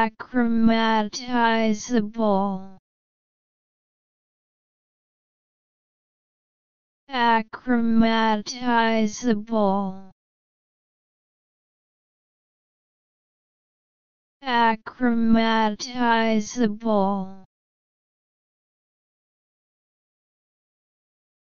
Achromatizable. Achromatizable. Achromatizable.